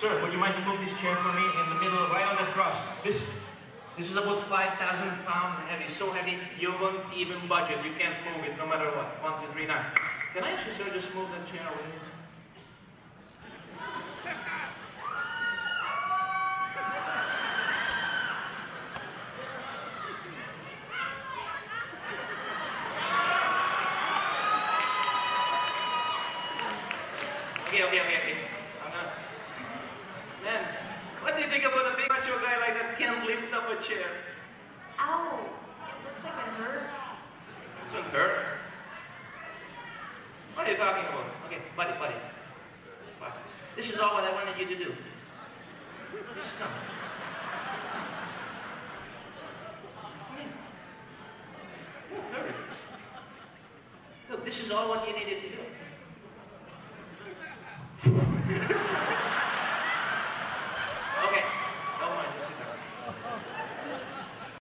Sir, would you mind to move this chair for me in the middle, right on the cross? This this is about 5,000 pounds heavy, so heavy you won't even budget. You can't move it no matter what. One, two, three, nine. Can I actually, sir, just move that chair away? Okay, okay, okay, okay. I'm gonna... Man, what you think about a big macho guy like that can't lift up a chair? Ow! It looks like it hurts. Doesn't hurt. What are you talking about? Okay, buddy, buddy. Buddy. This is all what I wanted you to do. Just come. Come in. Don't hurry. Look, this is all what you needed to do.